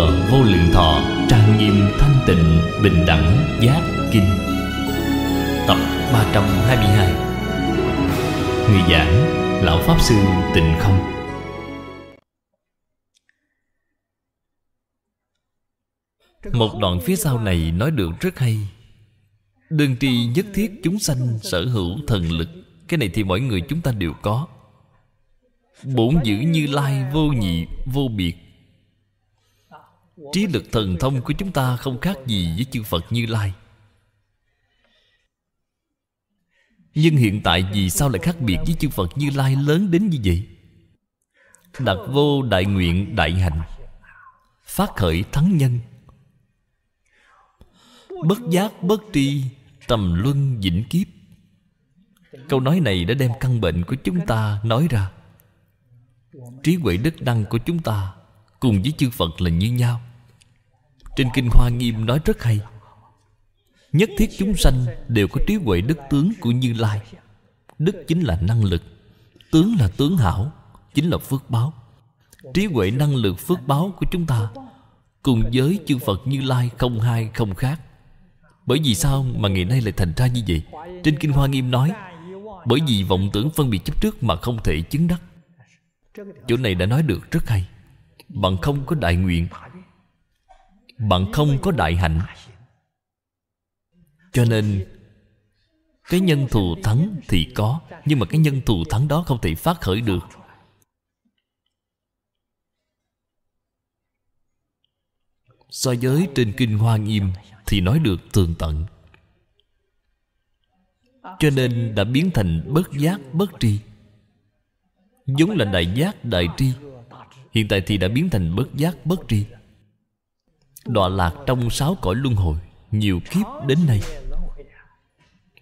Thừa Vô Lượng Thọ, Trang Nghiêm Thanh Tịnh, Bình Đẳng, Giác Kinh. Tập 322 Người giảng, Lão Pháp Sư Tịnh Không. Một đoạn phía sau này nói được rất hay. Đương tri nhất thiết chúng sanh sở hữu thần lực, Cái này thì mỗi người chúng ta đều có. Bổn giữ như lai vô nhị, vô biệt Trí lực thần thông của chúng ta không khác gì với chư Phật Như Lai. Nhưng hiện tại vì sao lại khác biệt với chư Phật Như Lai lớn đến như vậy? Đặt vô đại nguyện đại hạnh Phát khởi thắng nhân. Bất giác bất tri tầm luân vĩnh kiếp. Câu nói này đã đem căn bệnh của chúng ta nói ra. Trí huệ đức năng của chúng ta Cùng với chư Phật là như nhau. Trên Kinh Hoa Nghiêm nói rất hay. Nhất thiết chúng sanh đều có trí huệ đức tướng của Như Lai. Đức chính là năng lực, Tướng là tướng hảo, Chính là phước báo. Trí huệ năng lực phước báo của chúng ta Cùng với chư Phật Như Lai không hai, không khác. Bởi vì sao mà ngày nay lại thành ra như vậy? Trên Kinh Hoa Nghiêm nói, Bởi vì vọng tưởng phân biệt chấp trước mà không thể chứng đắc. Chỗ này đã nói được rất hay. Bằng không có đại nguyện bạn không có đại hạnh. Cho nên, Cái nhân thù thắng thì có, Nhưng mà cái nhân thù thắng đó không thể phát khởi được. So với trên Kinh Hoa Nghiêm Thì nói được tường tận. Cho nên đã biến thành bất giác bất tri. Vốn là đại giác đại tri, hiện tại thì đã biến thành bất giác bất tri đọa lạc trong sáu cõi luân hồi, nhiều kiếp đến nay.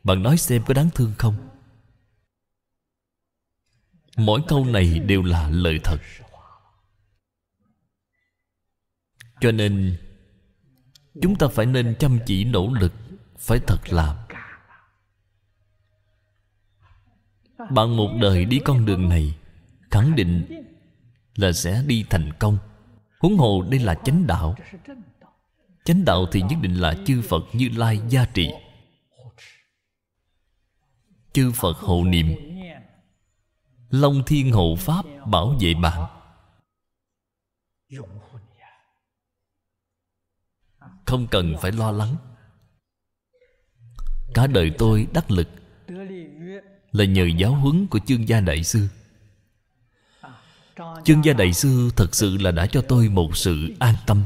Bạn nói xem có đáng thương không? Mỗi câu này đều là lời thật. Cho nên, chúng ta phải nên chăm chỉ nỗ lực, phải thật làm. Bạn một đời đi con đường này, khẳng định là sẽ đi thành công huống hồ đây là chánh đạo. Chánh đạo thì nhất định là chư phật như lai gia trị chư phật hộ niệm. Long thiên hộ pháp bảo vệ bạn. Không cần phải lo lắng. Cả đời tôi đắc lực. Là nhờ giáo huấn của chương gia đại sư. Chân gia đại sư thật sự là đã cho tôi một sự an tâm.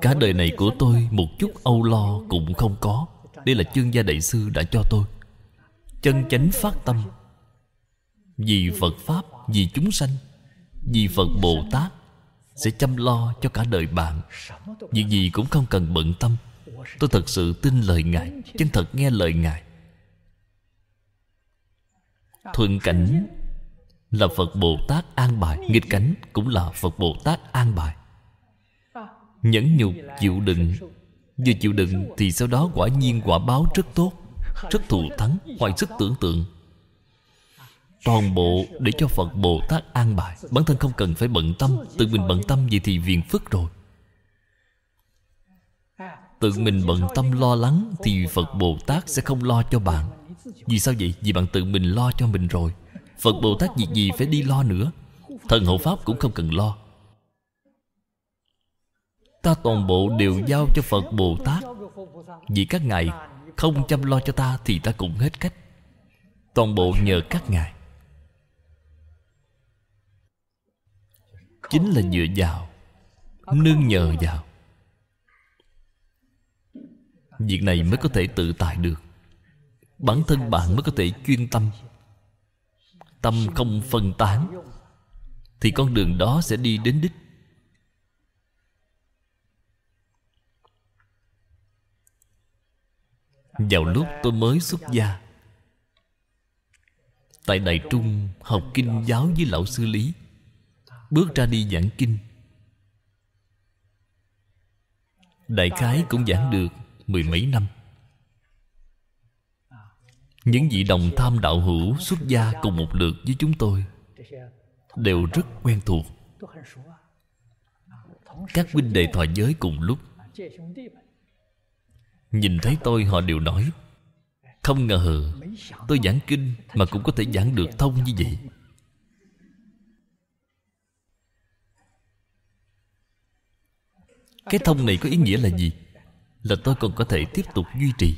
Cả đời này của tôi, Một chút âu lo cũng không có. Đây là chân gia đại sư đã cho tôi. Chân chánh phát tâm. Vì Phật Pháp, Vì chúng sanh, Vì Phật Bồ Tát Sẽ chăm lo cho cả đời bạn. Việc gì cũng không cần bận tâm. Tôi thật sự tin lời Ngài, Chân thật nghe lời Ngài. Thuận cảnh là Phật Bồ Tát an bài, Nghịch cảnh cũng là Phật Bồ Tát an bài. Nhẫn nhục, chịu đựng, Vừa chịu đựng thì sau đó quả nhiên quả báo rất tốt, Rất thù thắng Ngoài sức tưởng tượng. Toàn bộ để cho Phật Bồ Tát an bài, Bản thân không cần phải bận tâm, Tự mình bận tâm vậy thì viền phức rồi. Tự mình bận tâm lo lắng Thì Phật Bồ Tát sẽ không lo cho bạn vì sao vậy? Vì bạn tự mình lo cho mình rồi. Phật Bồ Tát việc gì phải đi lo nữa? Thần hộ Pháp cũng không cần lo. Ta toàn bộ đều giao cho Phật Bồ Tát. Vì các ngài không chăm lo cho ta Thì ta cũng hết cách. Toàn bộ nhờ các ngài. Chính là dựa vào, Nương nhờ vào. Việc này mới có thể tự tại được bản thân bạn mới có thể chuyên tâm. Tâm không phân tán, thì con đường đó sẽ đi đến đích. Vào lúc tôi mới xuất gia, tại đại trung học kinh giáo với lão sư lý, bước ra đi giảng kinh. Đại khái cũng giảng được mười mấy năm những vị đồng tham đạo hữu xuất gia cùng một lượt với chúng tôi đều rất quen thuộc. Các huynh đệ thọ giới cùng lúc nhìn thấy tôi, họ đều nói, không ngờ tôi giảng kinh mà cũng có thể giảng được thông như vậy. Cái thông này có ý nghĩa là gì? Là tôi còn có thể tiếp tục duy trì.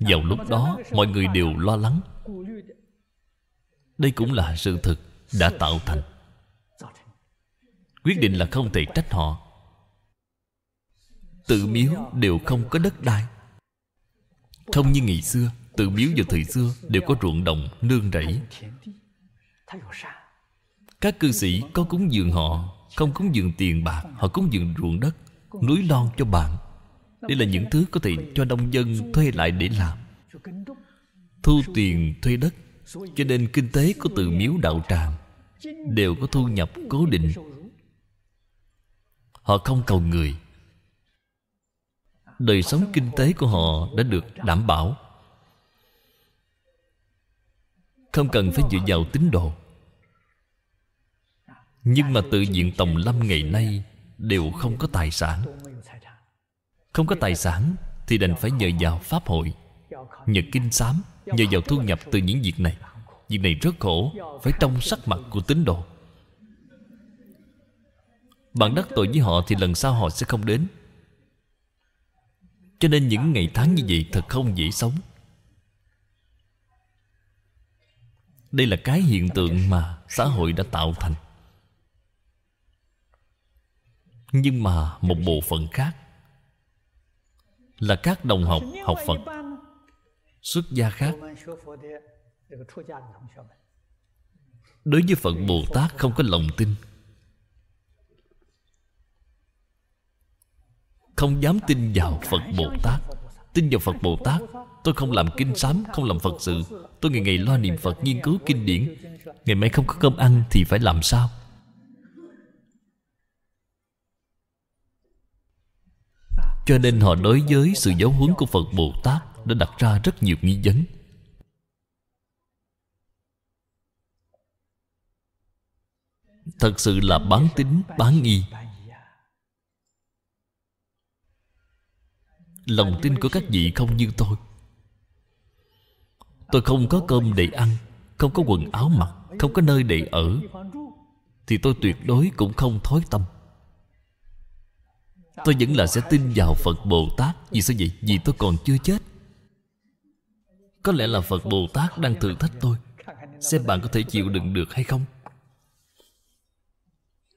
Vào lúc đó, mọi người đều lo lắng. Đây cũng là sự thực đã tạo thành. Quyết định là không thể trách họ. Tự miếu đều không có đất đai. Không như ngày xưa, tự miếu vào thời xưa đều có ruộng đồng nương rẫy. Các cư sĩ có cúng dường họ, không cúng dường tiền bạc, họ cúng dường ruộng đất, núi non cho bạn đây là những thứ có thể cho nông dân thuê lại để làm. Thu tiền thuê đất, cho nên kinh tế của từ miếu đạo tràng, đều có thu nhập cố định. Họ không cầu người. Đời sống kinh tế của họ đã được đảm bảo. Không cần phải dựa vào tín đồ. Nhưng mà tự diện tòng lâm ngày nay đều không có tài sản không có tài sản thì đành phải nhờ vào pháp hội. Nhờ kinh sám nhờ vào thu nhập từ những việc này. Việc này rất khổ, phải trong sắc mặt của tín đồ. Bạn đắc tội với họ thì lần sau họ sẽ không đến. Cho nên những ngày tháng như vậy thật không dễ sống. Đây là cái hiện tượng mà xã hội đã tạo thành. Nhưng mà một bộ phận khác là các đồng học học phật. Xuất gia khác. Đối với phật bồ tát không có lòng tin. Không dám tin vào phật bồ tát. Tin vào phật bồ tát, tôi không làm kinh sám, không làm phật sự. Tôi ngày ngày lo niệm phật, nghiên cứu kinh điển. Ngày mai không có cơm ăn thì phải làm sao? Cho nên họ đối với sự giáo huấn của phật bồ tát đã đặt ra rất nhiều nghi vấn. Thật sự là bán tính bán nghi. Lòng tin của các vị không như tôi. Tôi không có cơm để ăn, không có quần áo mặc, không có nơi để ở, thì tôi tuyệt đối cũng không thối tâm tôi vẫn là sẽ tin vào phật bồ tát. Vì sao vậy? Vì tôi còn chưa chết. Có lẽ là phật bồ tát đang thử thách tôi. Xem bạn có thể chịu đựng được hay không.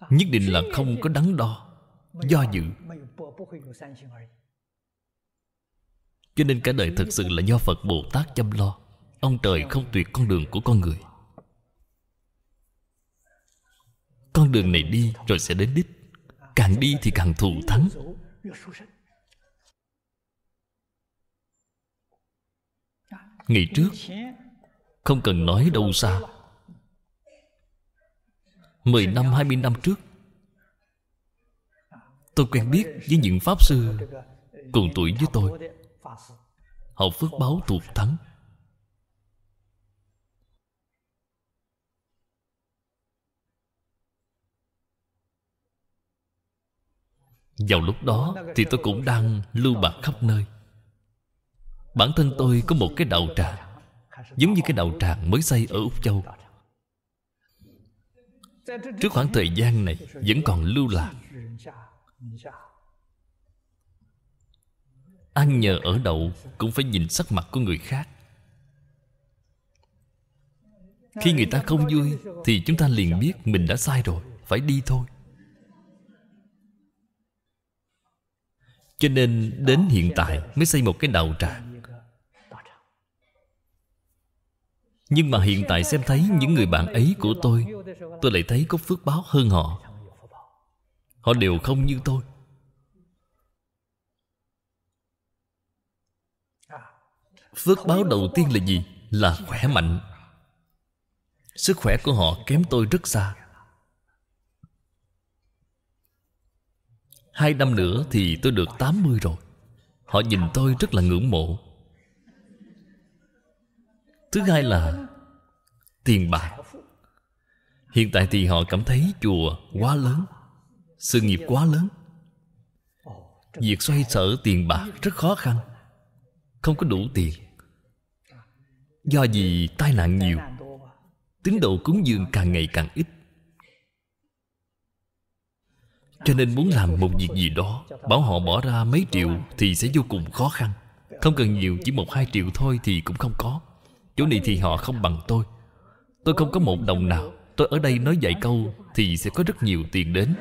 Nhất định là không có đắn đo, do dự. Cho nên cả đời thật sự là do phật bồ tát chăm lo. Ông trời không tuyệt con đường của con người. Con đường này đi rồi sẽ đến đích càng đi thì càng thù thắng. Ngày trước không cần nói đâu xa. Mười năm, hai mươi năm trước Tôi quen biết với những Pháp Sư Cùng tuổi với tôi. Họ phước báo thuộc thắng. Vào lúc đó Thì tôi cũng đang lưu bạc khắp nơi. Bản thân tôi có một cái đạo tràng, Giống như cái đạo tràng mới xây ở Úc Châu. Trước khoảng thời gian này, Vẫn còn lưu lạc. Ăn nhờ ở đậu Cũng phải nhìn sắc mặt của người khác. Khi người ta không vui Thì chúng ta liền biết mình đã sai rồi, Phải đi thôi. Cho nên đến hiện tại Mới xây một cái đạo tràng Nhưng mà hiện tại xem thấy những người bạn ấy của tôi Tôi lại thấy có phước báo hơn họ. Họ đều không như tôi. Phước báo đầu tiên là gì? Là khỏe mạnh. Sức khỏe của họ kém tôi rất xa. Hai năm nữa thì tôi được 80 rồi. Họ nhìn tôi rất là ngưỡng mộ. Thứ hai là Tiền bạc. Hiện tại thì họ cảm thấy chùa quá lớn, Sự nghiệp quá lớn. Việc xoay sở tiền bạc rất khó khăn, Không có đủ tiền. Do gì tai nạn nhiều, Tín đồ cúng dường càng ngày càng ít. Cho nên muốn làm một việc gì đó, Bảo họ bỏ ra mấy triệu Thì sẽ vô cùng khó khăn. Không cần nhiều, chỉ một hai triệu thôi thì cũng không có. Chỗ này thì họ không bằng tôi. Tôi không có một đồng nào. Tôi ở đây nói vài câu Thì sẽ có rất nhiều tiền đến.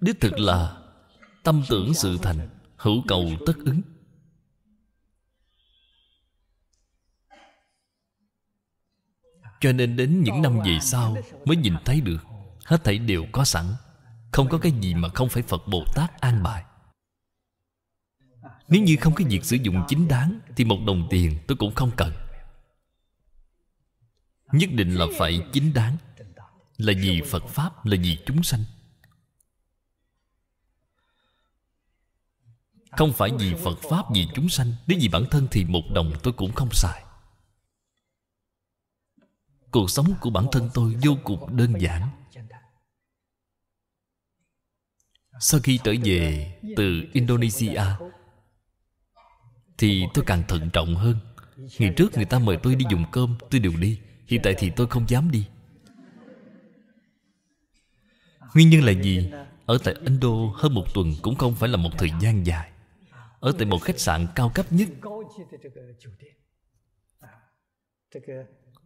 Đích thực là Tâm tưởng sự thành, Hữu cầu tất ứng. Cho nên đến những năm về sau Mới nhìn thấy được, Hết thảy đều có sẵn. Không có cái gì mà không phải Phật Bồ Tát an bài. Nếu như không có việc sử dụng chính đáng, Thì một đồng tiền tôi cũng không cần. Nhất định là phải chính đáng. Là vì Phật Pháp, Là vì chúng sanh. Không phải vì Phật Pháp, vì chúng sanh. Nếu vì bản thân thì một đồng tôi cũng không xài. Cuộc sống của bản thân tôi vô cùng đơn giản. Sau khi trở về từ Indonesia, Thì tôi càng thận trọng hơn. Ngày trước người ta mời tôi đi dùng cơm, Tôi đều đi. Hiện tại thì tôi không dám đi. Nguyên nhân là gì? Ở tại Indo, hơn một tuần cũng không phải là một thời gian dài. Ở tại một khách sạn cao cấp nhất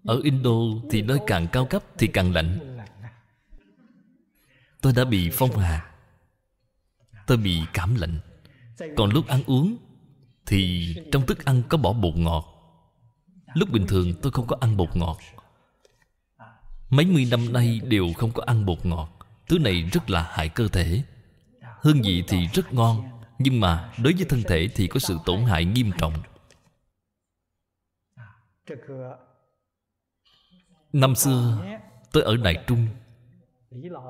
ở Indo thì nơi càng cao cấp thì càng lạnh. Tôi đã bị phong hà Tôi bị cảm lạnh. Còn lúc ăn uống Thì trong thức ăn có bỏ bột ngọt. Lúc bình thường tôi không có ăn bột ngọt. Mấy mươi năm nay đều không có ăn bột ngọt. Thứ này rất là hại cơ thể. Hương vị thì rất ngon, Nhưng mà đối với thân thể thì có sự tổn hại nghiêm trọng. Năm xưa, tôi ở Đại Trung.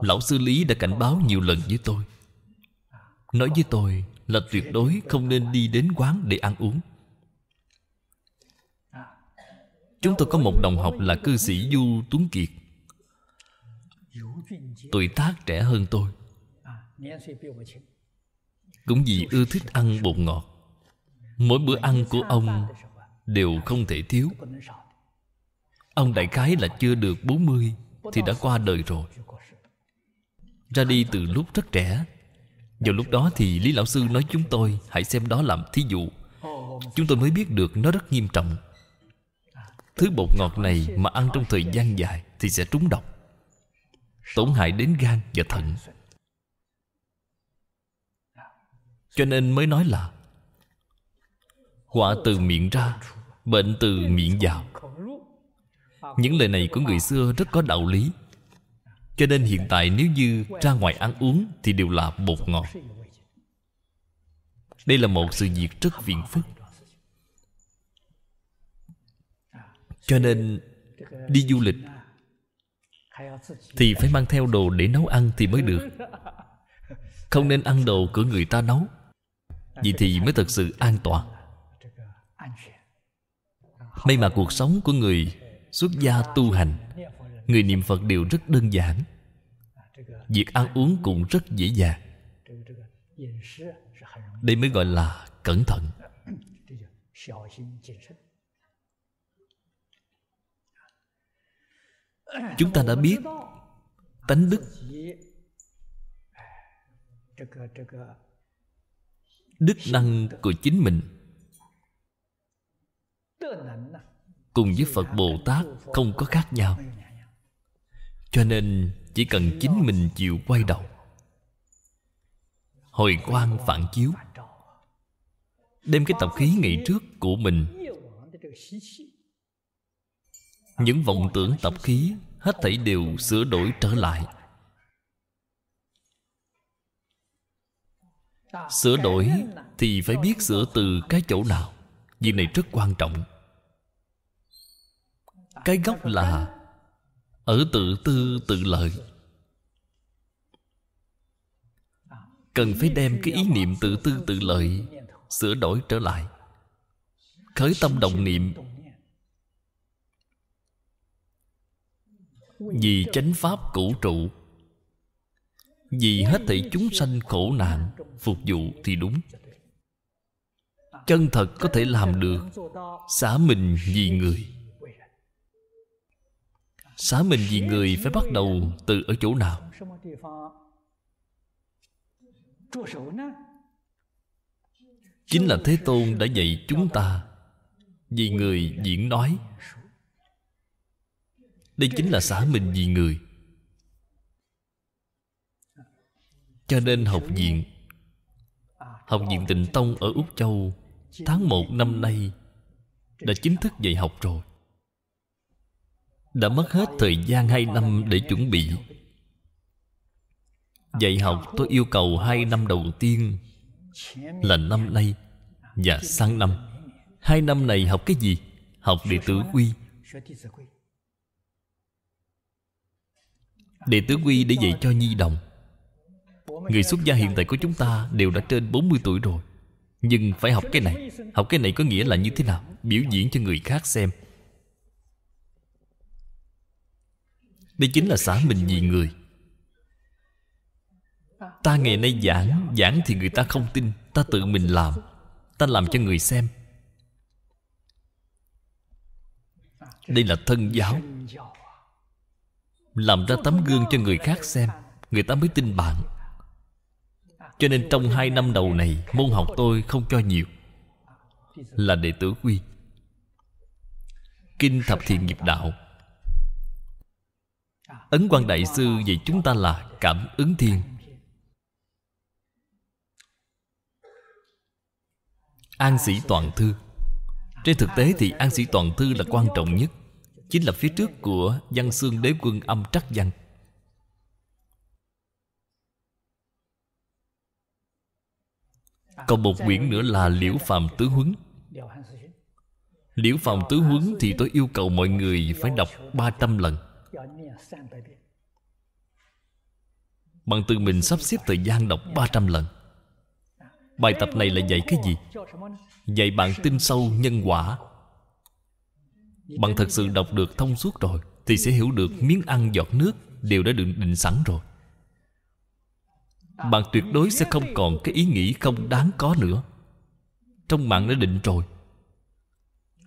Lão sư Lý đã cảnh báo nhiều lần với tôi. Nói với tôi là tuyệt đối không nên đi đến quán để ăn uống. Chúng tôi có một đồng học là cư sĩ Du Tuấn Kiệt. Tuổi tác trẻ hơn tôi. Cũng vì ưa thích ăn bột ngọt. Mỗi bữa ăn của ông Đều không thể thiếu. Ông đại khái là chưa được 40 Thì đã qua đời rồi. Ra đi từ lúc rất trẻ. Vào lúc đó thì Lý Lão Sư nói chúng tôi Hãy xem đó làm thí dụ. Chúng tôi mới biết được nó rất nghiêm trọng. Thứ bột ngọt này mà ăn trong thời gian dài Thì sẽ trúng độc, Tổn hại đến gan và thận. Cho nên mới nói là, Họa từ miệng ra, Bệnh từ miệng vào những lời này của người xưa rất có đạo lý. Cho nên hiện tại nếu như ra ngoài ăn uống Thì đều là bột ngọt. Đây là một sự việc rất phiền phức. Cho nên, đi du lịch Thì phải mang theo đồ để nấu ăn thì mới được. Không nên ăn đồ của người ta nấu Vậy thì mới thật sự an toàn. May mà cuộc sống của người xuất gia tu hành. Người niệm phật đều rất đơn giản. Việc ăn uống cũng rất dễ dàng. Đây mới gọi là cẩn thận. Chúng ta đã biết tánh đức đức năng của chính mình cùng với phật bồ tát không có khác nhau. Cho nên chỉ cần chính mình chịu quay đầu. Hồi quang phản chiếu. Đem cái tập khí ngày trước của mình. Những vọng tưởng tập khí hết thảy đều sửa đổi trở lại. Sửa đổi thì phải biết sửa từ cái chỗ nào. Việc này rất quan trọng cái gốc là ở tự tư tự lợi. Cần phải đem cái ý niệm tự tư tự lợi sửa đổi trở lại. Khởi tâm động niệm. Vì chánh pháp cũ trụ. Vì hết thảy chúng sanh khổ nạn, phục vụ thì đúng. Chân thật có thể làm được, xả mình vì người xả mình vì người phải bắt đầu từ ở chỗ nào? Chính là thế tôn đã dạy chúng ta vì người diễn nói. Đây chính là xả mình vì người. Cho nên học viện học viện tịnh tông ở úc châu tháng một năm nay đã chính thức dạy học rồi đã mất hết thời gian hai năm để chuẩn bị. Dạy học tôi yêu cầu hai năm đầu tiên là năm nay và sang năm. Hai năm này học cái gì? Học đệ tử quy. Đệ tử quy để dạy cho nhi đồng. Người xuất gia hiện tại của chúng ta đều đã trên 40 tuổi rồi. Nhưng phải học cái này. Học cái này có nghĩa là như thế nào? Biểu diễn cho người khác xem. Đây chính là xã mình vì người. Ta ngày nay giảng giảng thì người ta không tin. Ta tự mình làm. Ta làm cho người xem. Đây là thân giáo. Làm ra tấm gương cho người khác xem. Người ta mới tin bạn. Cho nên trong hai năm đầu này, môn học tôi không cho nhiều. Là đệ tử quy. Kinh thập thiện nghiệp đạo ấn quan đại sư dạy chúng ta là cảm ứng thiên. An sĩ toàn thư. Trên thực tế thì an sĩ toàn thư là quan trọng nhất, chính là phía trước của văn xương đế quân âm trắc văn. Còn một quyển nữa là liễu phạm tứ huấn. Liễu phạm tứ huấn thì tôi yêu cầu mọi người phải đọc 300 lần. Bằng tự mình sắp xếp thời gian đọc 300 lần. Bài tập này là dạy cái gì? Dạy bạn tin sâu nhân quả. Bạn thật sự đọc được thông suốt rồi, Thì sẽ hiểu được miếng ăn giọt nước Đều đã được định sẵn rồi. Bạn tuyệt đối sẽ không còn cái ý nghĩ không đáng có nữa. Trong mạng đã định rồi.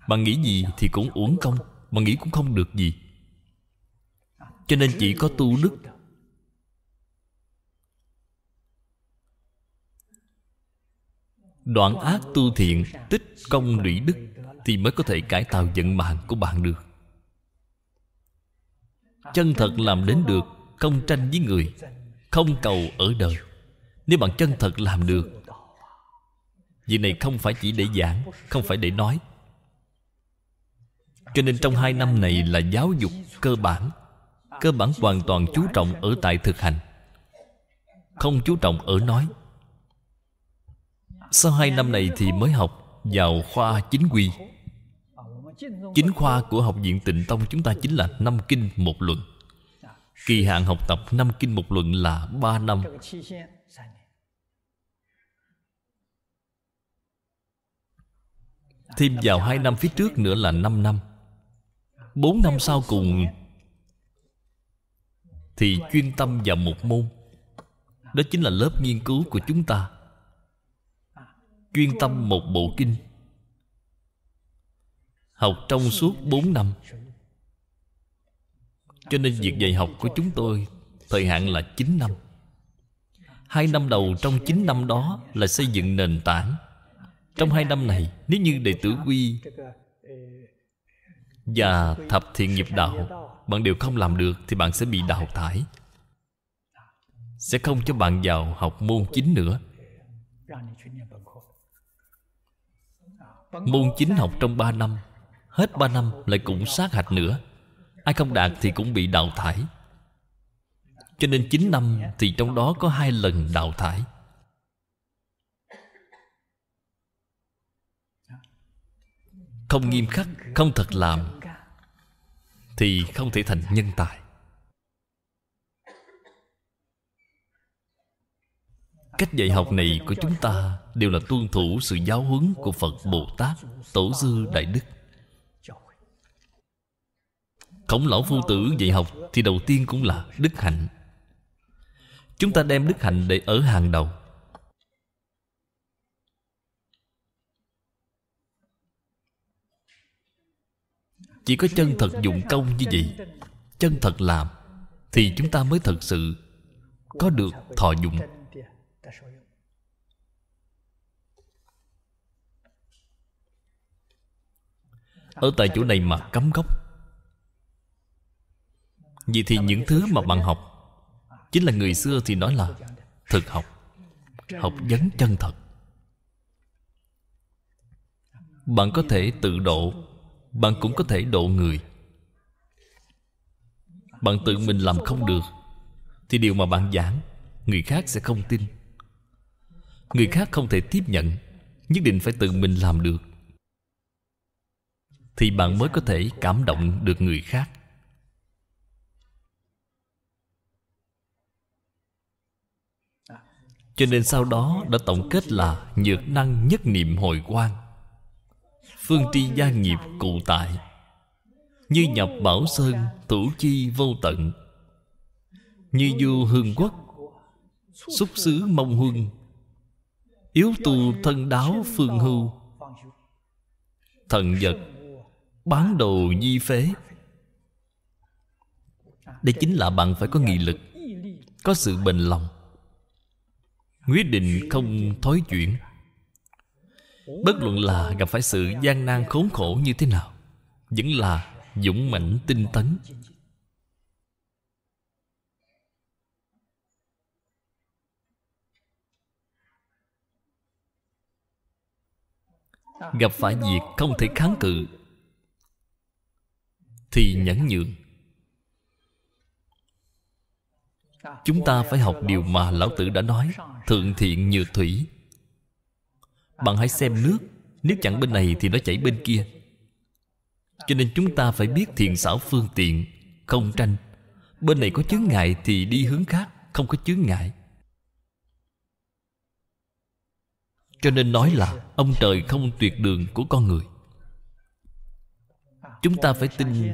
Bạn nghĩ gì thì cũng uổng công, Bạn nghĩ cũng không được gì. Cho nên chỉ có tu đức. Đoạn ác tu thiện, Tích công lũy đức Thì mới có thể cải tạo vận mạng của bạn được. Chân thật làm đến được, Không tranh với người, Không cầu ở đời. Nếu bạn chân thật làm được, Việc này không phải chỉ để giảng, Không phải để nói. Cho nên trong hai năm này là giáo dục cơ bản. Cơ bản hoàn toàn chú trọng ở tại thực hành. Không chú trọng ở nói. Sau hai năm này thì mới học vào khoa chính quy. Chính khoa của Học viện Tịnh Tông chúng ta chính là năm kinh một luận. Kỳ hạn học tập năm kinh một luận là ba năm. Thêm vào hai năm phía trước nữa là năm năm. Bốn năm sau cùng thì chuyên tâm vào một môn. Đó chính là lớp nghiên cứu của chúng ta. Chuyên tâm một bộ kinh. Học trong suốt 4 năm. Cho nên việc dạy học của chúng tôi thời hạn là 9 năm. Hai năm đầu trong 9 năm đó là xây dựng nền tảng. Trong hai năm này, Nếu như đệ tử quy và thập thiện nghiệp đạo. Bạn đều không làm được Thì bạn sẽ bị đào thải. Sẽ không cho bạn vào học môn chính nữa. Môn chính học trong 3 năm. Hết 3 năm lại cũng sát hạch nữa. Ai không đạt thì cũng bị đào thải. Cho nên 9 năm thì trong đó có hai lần đào thải. Không nghiêm khắc, không thật làm thì không thể thành nhân tài. Cách dạy học này của chúng ta đều là tuân thủ sự giáo huấn của phật bồ tát, tổ sư đại đức. Khổng lão phu tử dạy học thì đầu tiên cũng là đức hạnh. Chúng ta đem đức hạnh để ở hàng đầu. Chỉ có chân thật dụng công như vậy, chân thật làm, thì chúng ta mới thật sự có được thọ dụng. Ở tại chỗ này mà cấm gốc. Vậy thì những thứ mà bạn học, chính là người xưa thì nói là thực học học vấn chân thật. Bạn có thể tự độ bạn cũng có thể độ người. Bạn tự mình làm không được, thì điều mà bạn giảng, người khác sẽ không tin. Người khác không thể tiếp nhận, nhất định phải tự mình làm được. Thì bạn mới có thể cảm động được người khác. Cho nên sau đó đã tổng kết là nhược năng nhất niệm hồi quan phương tri gia nghiệp cụ tại. Như nhập bảo sơn thủ chi vô tận. Như du hương quốc, xúc xứ mông huân. Yếu tu thân đáo phương hưu. Thần vật bán đồ di phế. Đây chính là bạn phải có nghị lực, có sự bền lòng. Quyết định không thối chuyển bất luận là gặp phải sự gian nan khốn khổ như thế nào, vẫn là dũng mãnh tinh tấn. Gặp phải việc không thể kháng cự thì nhẫn nhượng. Chúng ta phải học điều mà lão tử đã nói, thượng thiện như thủy bạn hãy xem nước, Nếu chẳng bên này thì nó chảy bên kia. Cho nên chúng ta phải biết thiện xảo phương tiện, Không tranh. Bên này có chướng ngại thì đi hướng khác, Không có chướng ngại. Cho nên nói là Ông trời không tuyệt đường của con người. Chúng ta phải tin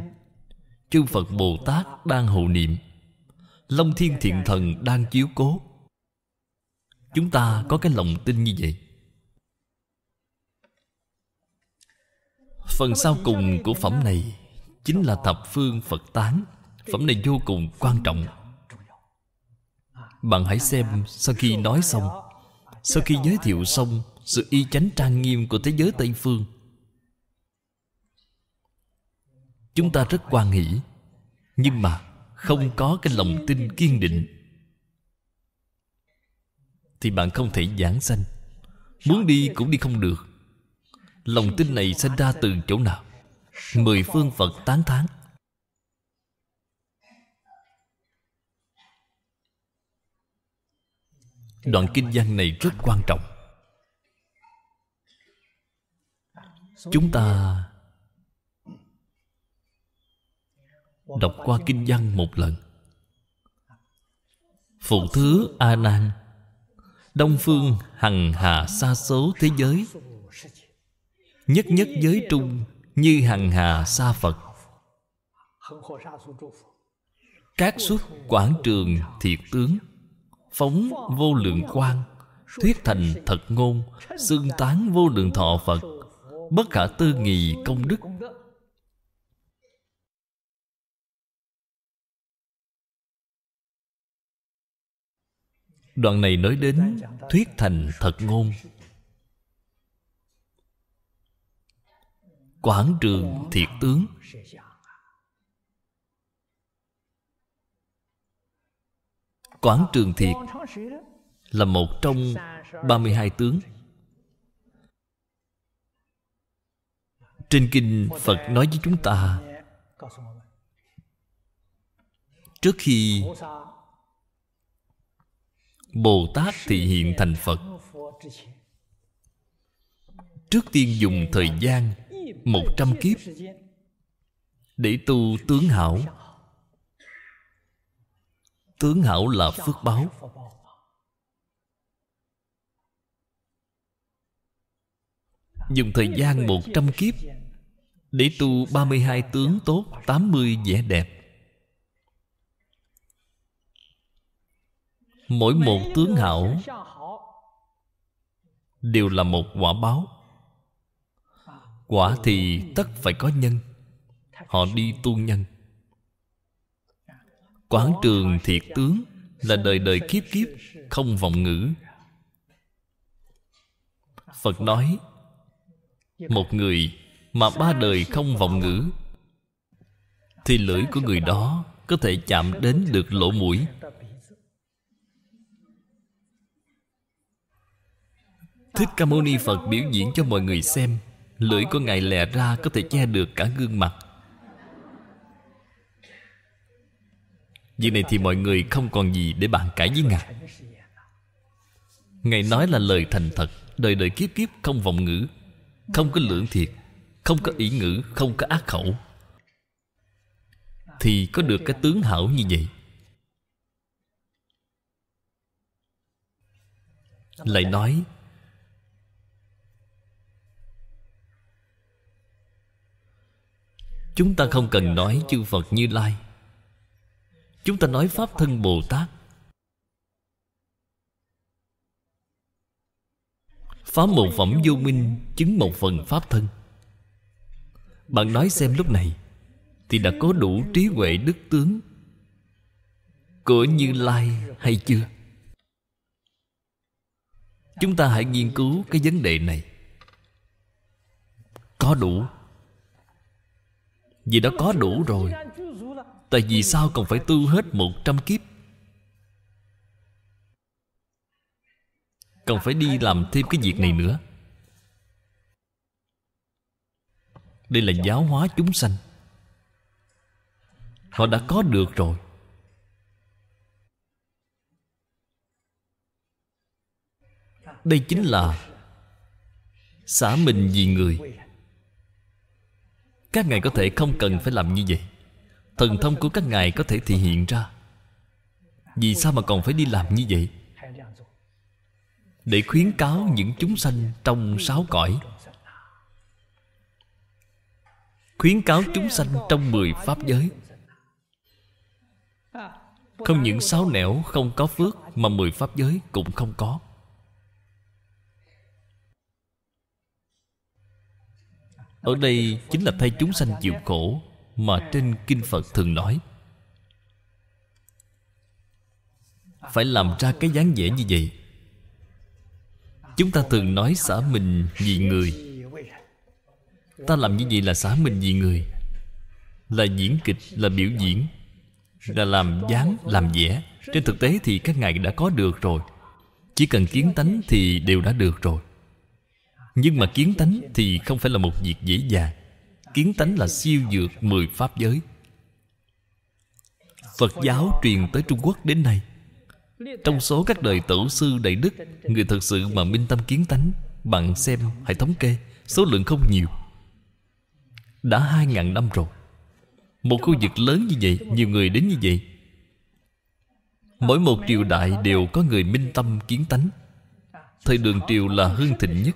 Chư Phật Bồ Tát đang hộ niệm. Long Thiên Thiện Thần đang chiếu cố. Chúng ta có cái lòng tin như vậy. Phần sau cùng của phẩm này Chính là thập phương Phật tán. Phẩm này vô cùng quan trọng. Bạn hãy xem Sau khi nói xong. Sau khi giới thiệu xong Sự y chánh trang nghiêm của thế giới Tây Phương Chúng ta rất quan hỷ. Nhưng mà Không có cái lòng tin kiên định Thì bạn không thể giảng sanh. Muốn đi cũng đi không được Lòng tin này sinh ra từ chỗ nào? Mười phương Phật tán thán. Đoạn kinh văn này rất quan trọng. Chúng ta Đọc qua kinh văn một lần. Phụ thứ A Nan, Đông phương hằng hà xa số thế giới. Nhất nhất giới trung Như hằng hà sa Phật. Các xuất quảng trường thiệt tướng, Phóng vô lượng quang, Thuyết thành thật ngôn Xưng tán vô lượng thọ Phật, Bất khả tư nghì công đức. Đoạn này nói đến Thuyết thành thật ngôn. Quảng trường thiệt tướng. Quảng trường thiệt Là một trong 32 tướng. Trên kinh Phật nói với chúng ta, Trước khi Bồ Tát thị hiện thành Phật, Trước tiên dùng thời gian một trăm kiếp. Để tu tướng hảo. Tướng hảo là phước báo. Dùng thời gian một trăm kiếp để tu 32 tướng tốt 80 vẻ đẹp. Mỗi một tướng hảo Đều là một quả báo. Quả thì tất phải có nhân. Họ đi tu nhân. Quán trường thiệt tướng Là đời đời kiếp kiếp, Không vọng ngữ. Phật nói, Một người mà ba đời không vọng ngữ, Thì lưỡi của người đó Có thể chạm đến được lỗ mũi. Thích Ca Mâu Ni Phật biểu diễn cho mọi người xem. Lưỡi của Ngài lè ra, có thể che được cả gương mặt. Vì này thì mọi người không còn gì để bàn cãi với Ngài. Ngài nói là lời thành thật, Đời đời kiếp kiếp, không vọng ngữ, Không có lưỡng thiệt, Không có ý ngữ, Không có ác khẩu. Thì có được cái tướng hảo như vậy? Lại nói Chúng ta không cần nói chư Phật Như Lai. Chúng ta nói Pháp Thân Bồ Tát. Phá một phẩm vô minh Chứng một phần Pháp Thân. Bạn nói xem lúc này Thì đã có đủ trí huệ đức tướng Của Như Lai hay chưa? Chúng ta hãy nghiên cứu cái vấn đề này. Có đủ. Vì đã có đủ rồi. Tại vì sao còn phải tu hết một trăm kiếp? Còn phải đi làm thêm cái việc này nữa. Đây là giáo hóa chúng sanh. Họ đã có được rồi. Đây chính là Xả mình vì người. Các ngài có thể không cần phải làm như vậy. Thần thông của các ngài có thể thể hiện ra. Vì sao mà còn phải đi làm như vậy? Để khuyến cáo những chúng sanh trong sáu cõi. Khuyến cáo chúng sanh trong mười pháp giới. Không những sáu nẻo không có phước Mà mười pháp giới cũng không có. Ở đây chính là thay chúng sanh chịu khổ mà trên kinh phật thường nói. Phải làm ra cái dáng vẻ như vậy. Chúng ta thường nói xả mình vì người. Ta làm như vậy là xả mình vì người. Là diễn kịch, là biểu diễn, là làm dáng, làm vẽ trên thực tế thì các ngài đã có được rồi. Chỉ cần kiến tánh thì đều đã được rồi nhưng mà kiến tánh thì không phải là một việc dễ dàng. Kiến tánh là siêu dược mười pháp giới. Phật giáo truyền tới Trung Quốc đến nay, Trong số các đời tổ sư đại đức, Người thật sự mà minh tâm kiến tánh, Bạn xem, hãy thống kê, Số lượng không nhiều. Đã hai ngàn năm rồi. Một khu vực lớn như vậy, Nhiều người đến như vậy. Mỗi một triều đại đều có người minh tâm kiến tánh. Thời đường triều là hưng thịnh nhất.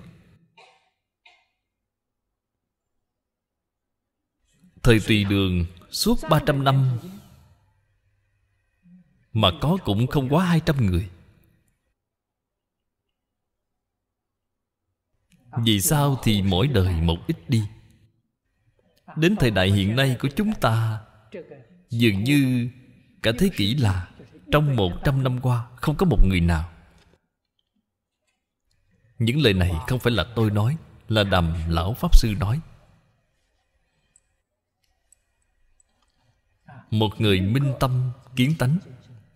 Thời tùy đường, suốt 300 năm, Mà có cũng không quá 200 người. Vì sao thì mỗi đời một ít đi. Đến thời đại hiện nay của chúng ta, Dường như cả thế kỷ là Trong một trăm năm qua Không có một người nào. Những lời này không phải là tôi nói, Là đàm lão Pháp Sư nói. Một người minh tâm, kiến tánh.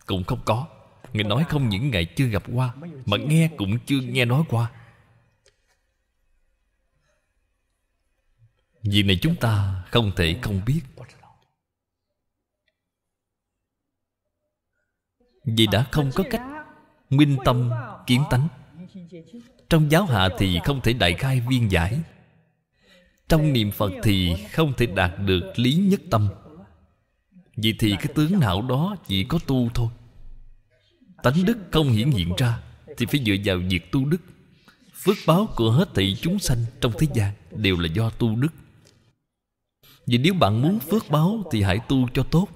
Cũng không có. Ngài nói không những Ngài chưa gặp qua, Mà nghe cũng chưa nghe nói qua. Vì này chúng ta không thể không biết. Vì đã không có cách Minh tâm, kiến tánh. Trong giáo hạ thì không thể đại khai viên giải. Trong niệm phật thì không thể đạt được lý nhất tâm vậy thì cái tướng não đó chỉ có tu thôi. Tánh đức không hiển hiện ra, thì phải dựa vào việc tu đức. Phước báo của hết thảy chúng sanh trong thế gian đều là do tu đức. Vì nếu bạn muốn phước báo thì hãy tu cho tốt.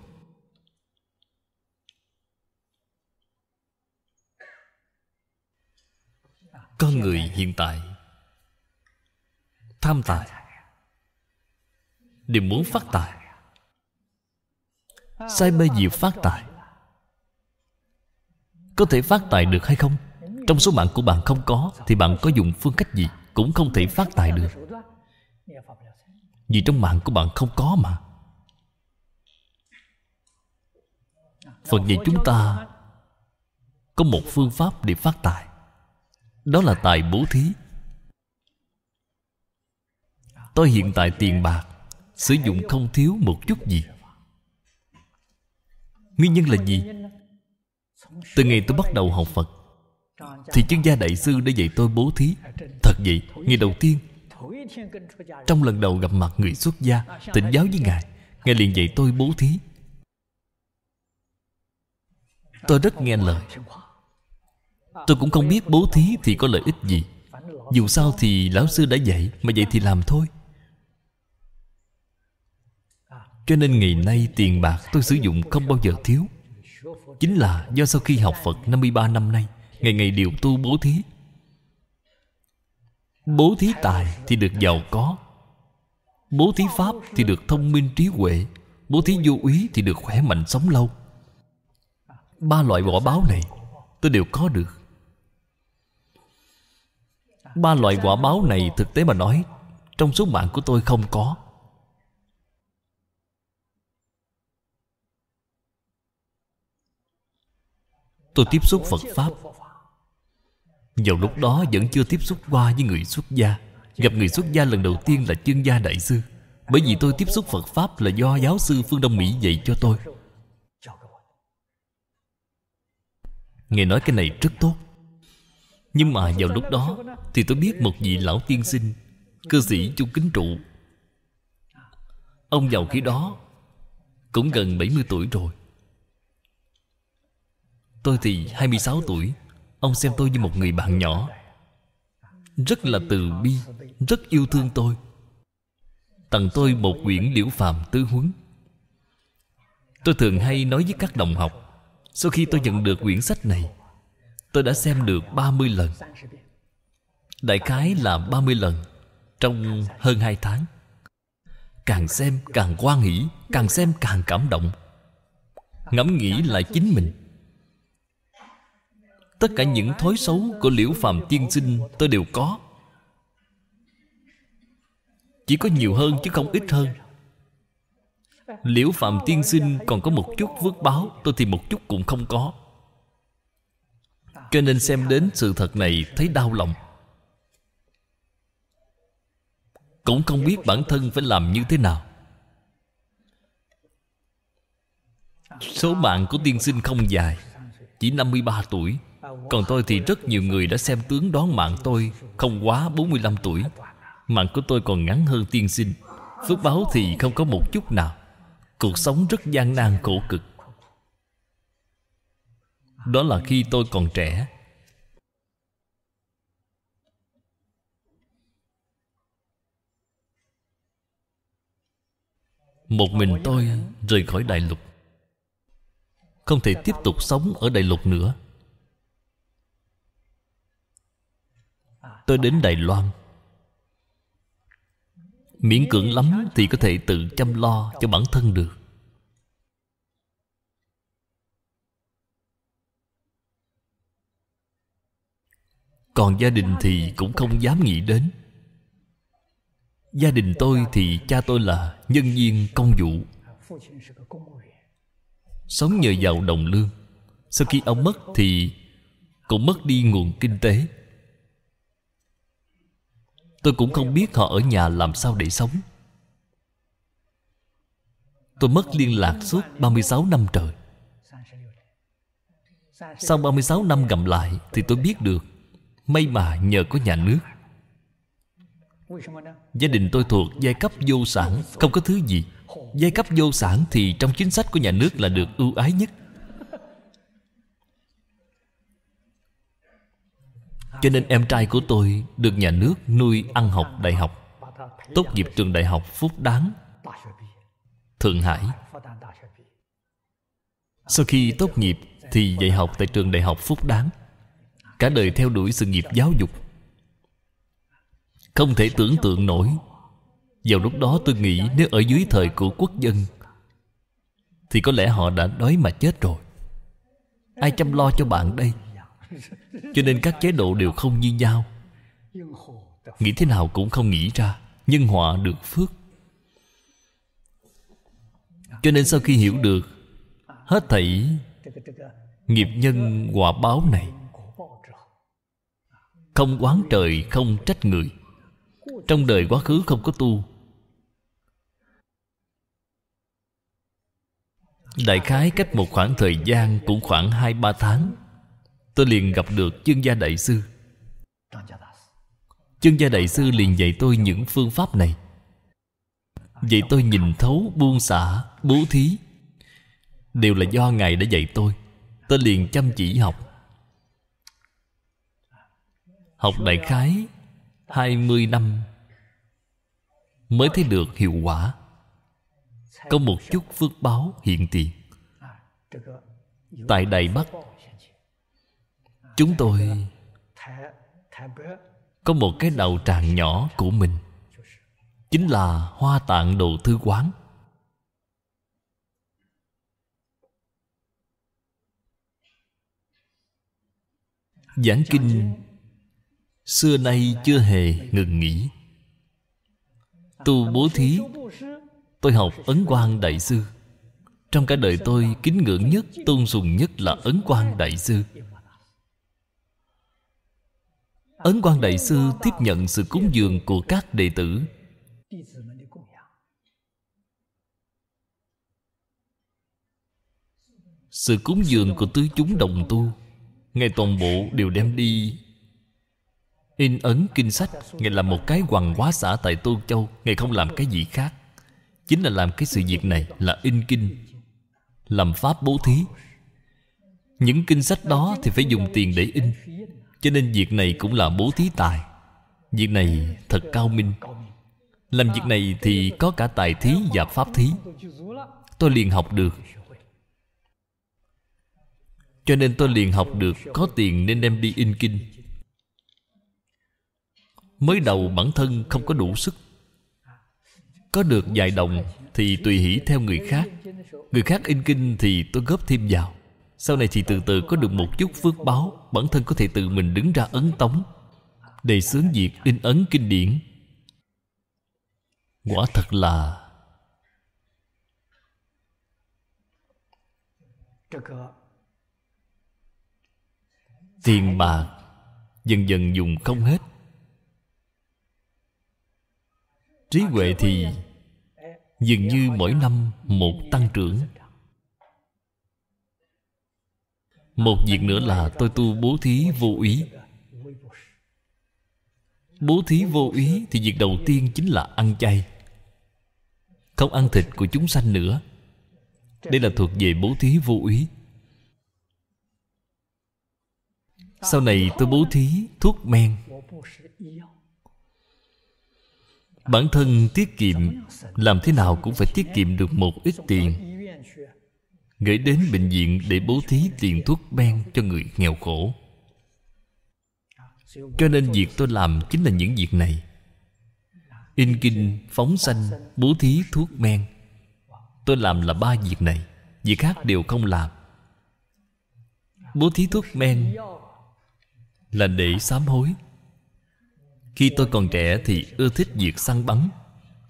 Con người hiện tại tham tài, đều muốn phát tài sai bê diệu phát tài. Có thể phát tài được hay không? Trong số mạng của bạn không có, thì bạn có dùng phương cách gì cũng không thể phát tài được. Vì trong mạng của bạn không có mà. Phật dạy chúng ta có một phương pháp để phát tài. Đó là tài bố thí. Tôi hiện tại tiền bạc, sử dụng không thiếu một chút gì nguyên nhân là gì? Từ ngày tôi bắt đầu học phật, thì chân gia đại sư đã dạy tôi bố thí. Thật vậy, ngày đầu tiên, trong lần đầu gặp mặt người xuất gia Tịnh giáo với Ngài Ngài liền dạy tôi bố thí. Tôi rất nghe lời. Tôi cũng không biết bố thí thì có lợi ích gì. Dù sao thì lão sư đã dạy, Mà vậy thì làm thôi. Cho nên ngày nay tiền bạc tôi sử dụng không bao giờ thiếu. Chính là do sau khi học Phật 53 năm nay, Ngày ngày đều tu bố thí. Bố thí tài thì được giàu có. Bố thí pháp thì được thông minh trí huệ. Bố thí vô úy thì được khỏe mạnh sống lâu. Ba loại quả báo này tôi đều có được. Ba loại quả báo này thực tế mà nói, Trong số mạng của tôi không có. Tôi tiếp xúc Phật Pháp. Vào lúc đó vẫn chưa tiếp xúc qua với người xuất gia. Gặp người xuất gia lần đầu tiên là chuyên gia đại sư. Bởi vì tôi tiếp xúc Phật Pháp là do giáo sư Phương Đông Mỹ dạy cho tôi. Nghe nói cái này rất tốt. Nhưng mà vào lúc đó Thì tôi biết một vị lão tiên sinh Cư sĩ chu kính trụ. Ông giàu khi đó Cũng gần 70 tuổi rồi. Tôi thì 26 tuổi. Ông xem tôi như một người bạn nhỏ. Rất là từ bi, Rất yêu thương tôi. Tặng tôi một quyển liễu phàm tư huấn. Tôi thường hay nói với các đồng học, Sau khi tôi nhận được quyển sách này, Tôi đã xem được 30 lần. Đại khái là 30 lần Trong hơn 2 tháng. Càng xem càng quan hỷ, Càng xem càng cảm động. Ngẫm nghĩ lại chính mình tất cả những thói xấu của liễu phàm tiên sinh tôi đều có. Chỉ có nhiều hơn chứ không ít hơn. Liễu phạm tiên sinh còn có một chút vước báo tôi thì một chút cũng không có. Cho nên xem đến sự thật này thấy đau lòng. Cũng không biết bản thân phải làm như thế nào. Số mạng của tiên sinh không dài, chỉ 53 tuổi còn tôi thì rất nhiều người đã xem tướng đoán mạng tôi Không quá 45 tuổi. Mạng của tôi còn ngắn hơn tiên sinh. Phước báo thì không có một chút nào. Cuộc sống rất gian nan khổ cực. Đó là khi tôi còn trẻ. Một mình tôi rời khỏi đại lục. Không thể tiếp tục sống ở đại lục nữa. Tôi đến đài loan. Miễn cưỡng lắm thì có thể tự chăm lo cho bản thân được. Còn gia đình thì cũng không dám nghĩ đến. Gia đình tôi thì cha tôi là nhân viên công vụ. Sống nhờ vào đồng lương. Sau khi ông mất thì cũng mất đi nguồn kinh tế. Tôi cũng không biết họ ở nhà làm sao để sống. Tôi mất liên lạc suốt 36 năm trời. Sau 36 năm gặp lại Thì tôi biết được, May mà nhờ có nhà nước. Gia đình tôi thuộc giai cấp vô sản, Không có thứ gì. Giai cấp vô sản thì trong chính sách của nhà nước là được ưu ái nhất. Cho nên em trai của tôi Được nhà nước nuôi ăn học đại học. Tốt nghiệp trường đại học Phúc Đáng Thượng Hải. Sau khi tốt nghiệp Thì dạy học tại trường đại học Phúc Đáng Cả đời theo đuổi sự nghiệp giáo dục. Không thể tưởng tượng nổi. Vào lúc đó tôi nghĩ Nếu ở dưới thời của quốc dân, Thì có lẽ họ đã đói mà chết rồi. Ai chăm lo cho bạn đây? Cho nên các chế độ đều không như nhau. Nghĩ thế nào cũng không nghĩ ra Nhân họa được phước. Cho nên sau khi hiểu được, Hết thảy Nghiệp nhân quả báo này, Không quán trời, không trách người. Trong đời quá khứ không có tu. Đại khái cách một khoảng thời gian Cũng khoảng 2-3 tháng. Tôi liền gặp được chương gia đại sư. Chương gia đại sư liền dạy tôi những phương pháp này. Vậy tôi nhìn thấu buông xả, Bố thí. Đều là do Ngài đã dạy tôi. Tôi liền chăm chỉ học. Học đại khái 20 năm Mới thấy được hiệu quả. Có một chút phước báo hiện tiền. Tại Đài Bắc Chúng tôi Có một cái đầu tràng nhỏ của mình, Chính là Hoa Tạng Đồ Thư Quán. Giảng kinh Xưa nay chưa hề ngừng nghỉ. Tu bố thí, Tôi học Ấn Quang Đại Sư. Trong cả đời tôi, kính ngưỡng nhất, Tôn sùng nhất là Ấn Quang Đại Sư. Ấn quan Đại Sư tiếp nhận sự cúng dường của các đệ tử. Sự cúng dường của tứ chúng đồng tu, Ngài toàn bộ đều đem đi. In ấn kinh sách, Ngài làm một cái hoàng hóa xã tại Tôn Châu, Ngài không làm cái gì khác. Chính là làm cái sự việc này là in kinh, Làm pháp bố thí. Những kinh sách đó thì phải dùng tiền để in. Cho nên việc này cũng là bố thí tài. Việc này thật cao minh. Làm việc này thì có cả tài thí và pháp thí. Tôi liền học được. Cho nên tôi liền học được Có tiền nên đem đi in kinh. Mới đầu bản thân không có đủ sức. Có được vài đồng Thì tùy hỷ theo người khác. Người khác in kinh thì tôi góp thêm vào. Sau này thì từ từ có được một chút phước báo, Bản thân có thể tự mình đứng ra ấn tống. Đề xướng việc in ấn kinh điển. Quả thật là Tiền bạc Dần dần dùng không hết. Trí huệ thì Dường như mỗi năm một tăng trưởng. Một việc nữa là tôi tu bố thí vô ý. Bố thí vô ý thì việc đầu tiên chính là ăn chay. Không ăn thịt của chúng sanh nữa. Đây là thuộc về bố thí vô ý. Sau này tôi bố thí thuốc men. Bản thân tiết kiệm Làm thế nào cũng phải tiết kiệm được một ít tiền. Gửi đến bệnh viện để bố thí tiền thuốc men cho người nghèo khổ. Cho nên việc tôi làm chính là những việc này. In kinh, phóng sanh, bố thí thuốc men. Tôi làm là ba việc này Việc khác đều không làm. Bố thí thuốc men Là để sám hối. Khi tôi còn trẻ thì ưa thích việc săn bắn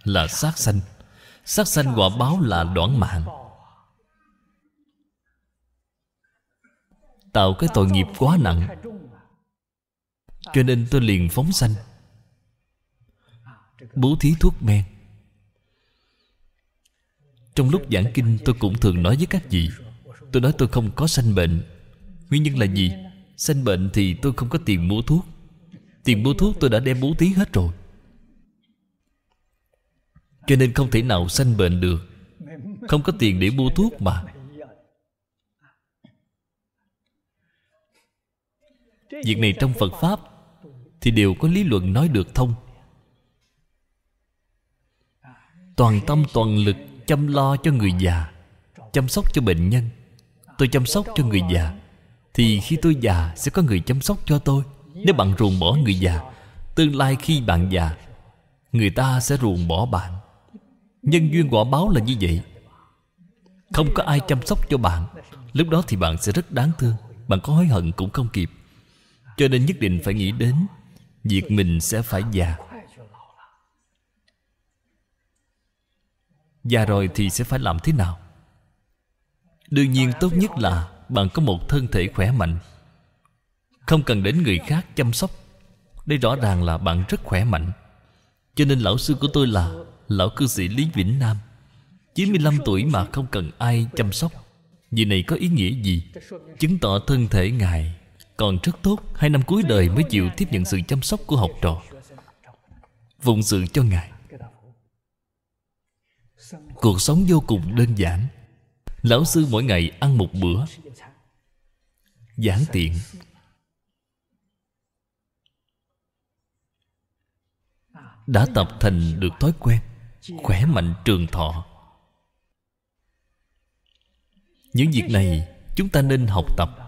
Là sát sanh. Sát sanh quả báo là đoạn mạng. Tạo cái tội nghiệp quá nặng. Cho nên tôi liền phóng sanh. Bố thí thuốc men. Trong lúc giảng kinh, tôi cũng thường nói với các vị, Tôi nói tôi không có sanh bệnh. Nguyên nhân là gì? Sanh bệnh thì tôi không có tiền mua thuốc. Tiền mua thuốc tôi đã đem bố thí hết rồi. Cho nên không thể nào sanh bệnh được. Không có tiền để mua thuốc mà. Việc này trong phật pháp thì đều có lý luận nói được thông. Toàn tâm, toàn lực chăm lo cho người già, chăm sóc cho bệnh nhân. Tôi chăm sóc cho người già, thì khi tôi già sẽ có người chăm sóc cho tôi. Nếu bạn ruồng bỏ người già, tương lai khi bạn già, người ta sẽ ruồng bỏ bạn. Nhân duyên quả báo là như vậy. Không có ai chăm sóc cho bạn, lúc đó thì bạn sẽ rất đáng thương. Bạn có hối hận cũng không kịp cho nên nhất định phải nghĩ đến, việc mình sẽ phải già. Già rồi thì sẽ phải làm thế nào? Đương nhiên tốt nhất là bạn có một thân thể khỏe mạnh. Không cần đến người khác chăm sóc. Đây rõ ràng là bạn rất khỏe mạnh. Cho nên lão sư của tôi là lão cư sĩ lý vĩnh nam. 95 tuổi mà không cần ai chăm sóc. Vì này có ý nghĩa gì? Chứng tỏ thân thể Ngài còn rất tốt, Hai năm cuối đời mới chịu tiếp nhận sự chăm sóc của học trò. Phụng sự cho Ngài. Cuộc sống vô cùng đơn giản. Lão sư mỗi ngày ăn một bữa. Giản tiện. Đã tập thành được thói quen, Khỏe mạnh trường thọ. Những việc này, Chúng ta nên học tập.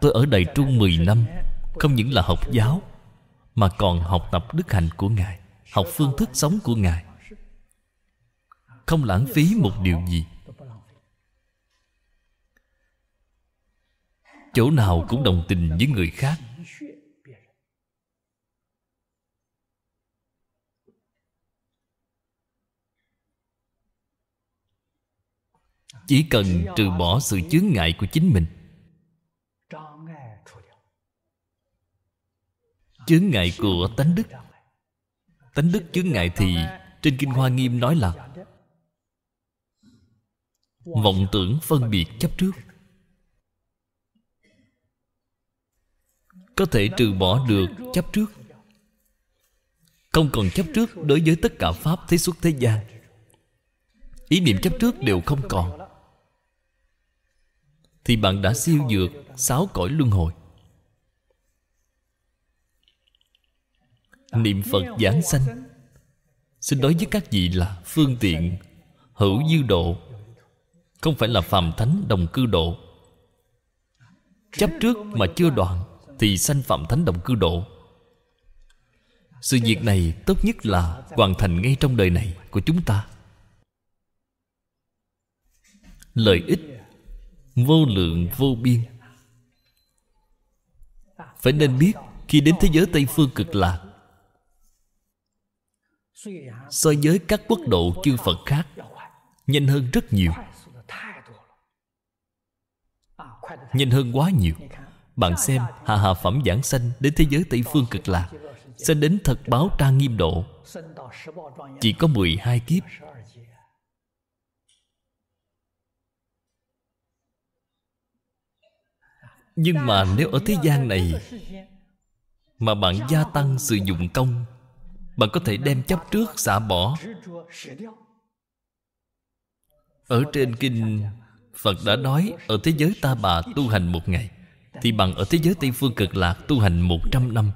Tôi ở Đài Trung 10 năm, Không những là học giáo, Mà còn học tập đức hạnh của Ngài, Học phương thức sống của Ngài. Không lãng phí một điều gì. Chỗ nào cũng đồng tình với người khác. Chỉ cần trừ bỏ sự chướng ngại của chính mình Chướng ngại của tánh đức. Tánh đức chướng ngại thì Trên Kinh Hoa Nghiêm nói là, Vọng tưởng phân biệt chấp trước. Có thể trừ bỏ được chấp trước. Không còn chấp trước đối với tất cả Pháp thế xuất thế gian. Ý niệm chấp trước đều không còn. Thì bạn đã siêu dược, sáu cõi luân hồi. Niệm phật giảng sanh. Xin nói với các vị là phương tiện, hữu dư độ, không phải là phàm thánh đồng cư độ. Chấp trước mà chưa đoạn thì sanh phạm thánh đồng cư độ. Sự việc này tốt nhất là hoàn thành ngay trong đời này của chúng ta. Lợi ích vô lượng vô biên. Phải nên biết khi đến thế giới tây phương cực lạc so với các quốc độ chư phật khác, nhanh hơn rất nhiều. Nhanh hơn quá nhiều. Bạn xem hà hà phẩm giảng sanh đến thế giới tây phương cực lạc, sẽ đến thật báo trang nghiêm độ. Chỉ có 12 kiếp. Nhưng mà nếu ở thế gian này mà bạn gia tăng sự dụng công bạn có thể đem chấp trước, xả bỏ. Ở trên kinh, phật đã nói, ở thế giới ta bà tu hành một ngày, thì bằng ở thế giới tây phương cực lạc tu hành một trăm năm.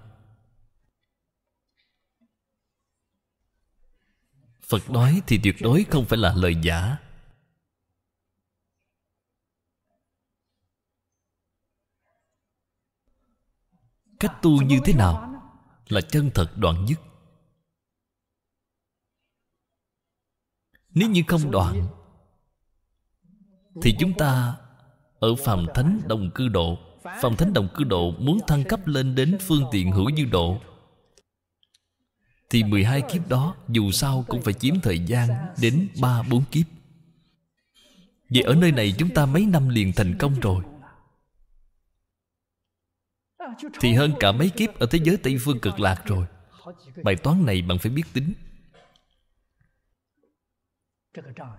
Phật nói thì tuyệt đối không phải là lời giả. Cách tu như thế nào là chân thật đoạn dứt nếu như không đoạn thì chúng ta ở phàm thánh đồng cư độ, phàm thánh đồng cư độ muốn thăng cấp lên đến phương tiện hữu dư độ, thì 12 kiếp đó dù sao cũng phải chiếm thời gian đến 3-4 kiếp. Vậy ở nơi này chúng ta mấy năm liền thành công rồi. Thì hơn cả mấy kiếp ở thế giới tây phương cực lạc rồi. Bài toán này bạn phải biết tính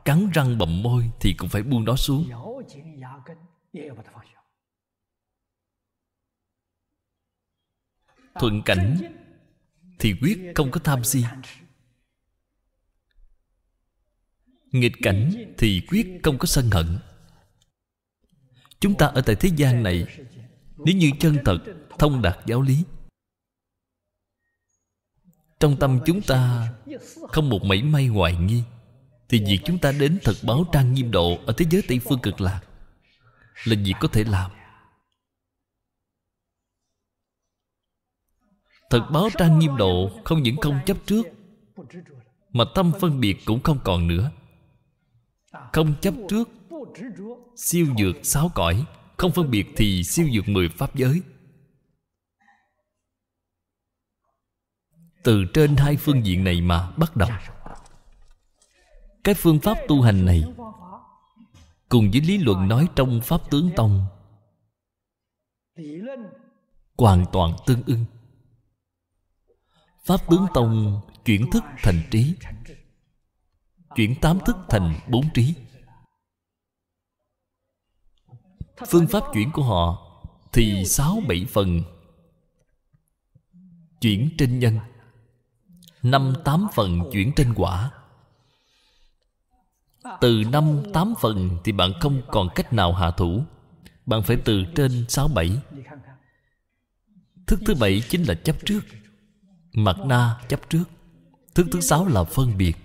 cắn răng bậm môi thì cũng phải buông nó xuống. Thuận cảnh thì quyết không có tham si. nghịch cảnh thì quyết không có sân hận. Chúng ta ở tại thế gian này nếu như chân thật thông đạt giáo lý trong tâm chúng ta không một mảy may hoài nghi thì việc chúng ta đến thật báo trang nghiêm độ ở thế giới tây phương cực lạc là việc có thể làm. Thật báo trang nghiêm độ không những không chấp trước, mà tâm phân biệt cũng không còn nữa. Không chấp trước, siêu dược sáu cõi. Không phân biệt thì siêu dược mười pháp giới. Từ trên hai phương diện này mà bắt đầu cái phương pháp tu hành này cùng với lý luận nói trong pháp tướng tông hoàn toàn tương ưng. Pháp tướng tông chuyển thức thành trí, chuyển tám thức thành bốn trí. Phương pháp chuyển của họ thì sáu bảy phần chuyển trên nhân, năm tám phần chuyển trên quả từ năm tám phần thì bạn không còn cách nào hạ thủ. Bạn phải từ trên sáu bảy. Thức thứ bảy chính là chấp trước. Mặt na chấp trước. Thức thứ sáu là phân biệt.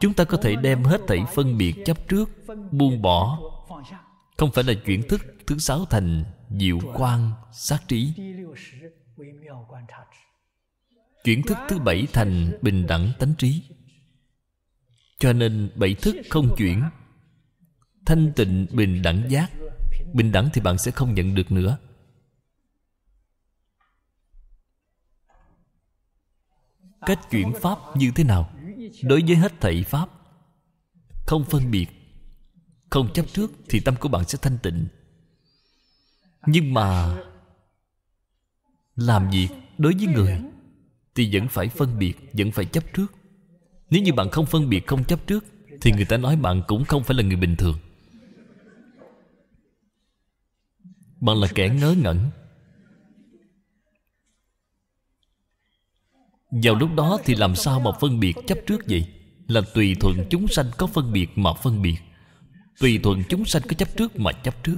Chúng ta có thể đem hết thảy phân biệt chấp trước, buông bỏ. Không phải là chuyển thức thứ sáu thành diệu quan sát trí. Chuyển thức thứ bảy thành bình đẳng tánh trí cho nên bảy thức không chuyển. Thanh tịnh bình đẳng giác. Bình đẳng thì bạn sẽ không nhận được nữa. Cách chuyển pháp như thế nào? Đối với hết thảy pháp, không phân biệt, không chấp trước thì tâm của bạn sẽ thanh tịnh. Nhưng mà làm việc đối với người thì vẫn phải phân biệt, vẫn phải chấp trước nếu như bạn không phân biệt không chấp trước, thì người ta nói bạn cũng không phải là người bình thường. Bạn là kẻ ngớ ngẩn. Vào lúc đó thì làm sao mà phân biệt chấp trước vậy? Là tùy thuận chúng sanh có phân biệt mà phân biệt. Tùy thuận chúng sanh có chấp trước mà chấp trước.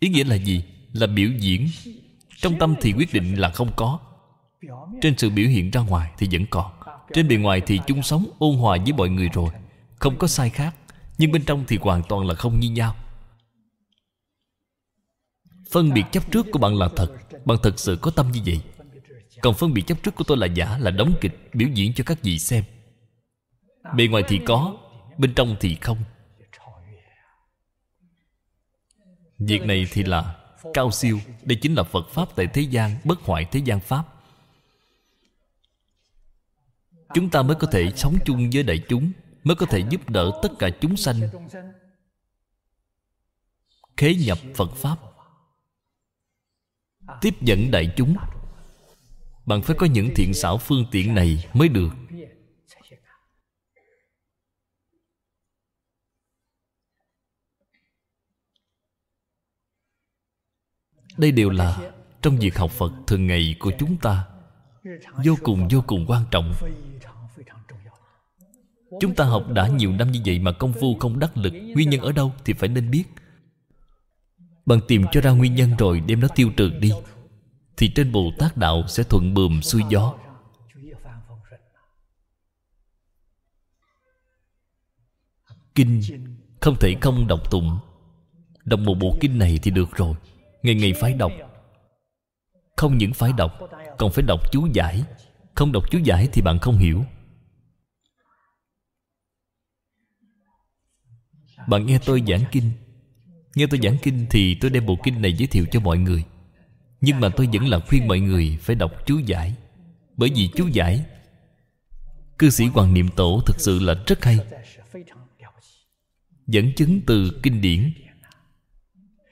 Ý nghĩa là gì? Là biểu diễn. Trong tâm thì quyết định là không có. Trên sự biểu hiện ra ngoài thì vẫn còn trên bề ngoài thì chung sống ôn hòa với mọi người rồi, không có sai khác, nhưng bên trong thì hoàn toàn là không như nhau. Phân biệt chấp trước của bạn là thật, bạn thật sự có tâm như vậy. Còn phân biệt chấp trước của tôi là giả, là đóng kịch, biểu diễn cho các vị xem. Bề ngoài thì có, bên trong thì không. Việc này thì là cao siêu, đây chính là phật pháp tại thế gian, bất hoại thế gian pháp chúng ta mới có thể sống chung với đại chúng, mới có thể giúp đỡ tất cả chúng sanh. Khế nhập phật pháp. Tiếp dẫn đại chúng. Bạn phải có những thiện xảo phương tiện này mới được. Đây đều là trong việc học phật thường ngày của chúng ta. Vô cùng vô cùng quan trọng chúng ta học đã nhiều năm như vậy mà công phu, không đắc lực. Nguyên nhân ở đâu thì phải nên biết. Bạn tìm cho ra nguyên nhân rồi đem nó tiêu trừ đi, thì trên bồ tát đạo sẽ thuận bùm xuôi gió. Kinh không thể không đọc tụng. Đọc một bộ kinh này thì được rồi. Ngày ngày phải đọc. Không những phải đọc, còn phải đọc chú giải. Không đọc chú giải thì bạn không hiểu. Bạn nghe tôi giảng kinh. Nghe tôi giảng kinh thì tôi đem bộ kinh này giới thiệu cho mọi người. Nhưng mà tôi vẫn là khuyên mọi người phải đọc chú giải. Bởi vì chú giải, cư sĩ hoàng niệm tổ thực sự là rất hay. Dẫn chứng từ kinh điển.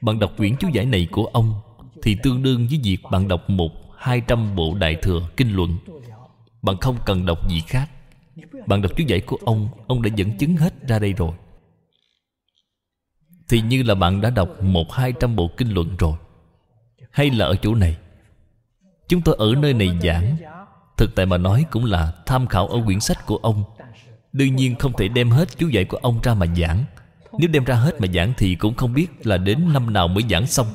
Bạn đọc quyển chú giải này của ông thì tương đương với việc bạn đọc một hai trăm bộ đại thừa kinh luận. Bạn không cần đọc gì khác. Bạn đọc chú giải của ông ông đã dẫn chứng hết ra đây rồi thì như là bạn đã đọc một hai trăm bộ kinh luận rồi. Hay là ở chỗ này? Chúng tôi ở nơi này giảng. Thực tại mà nói cũng là tham khảo ở quyển sách của ông. Đương nhiên không thể đem hết chú dạy của ông ra mà giảng. Nếu đem ra hết mà giảng thì cũng không biết là đến năm nào mới giảng xong.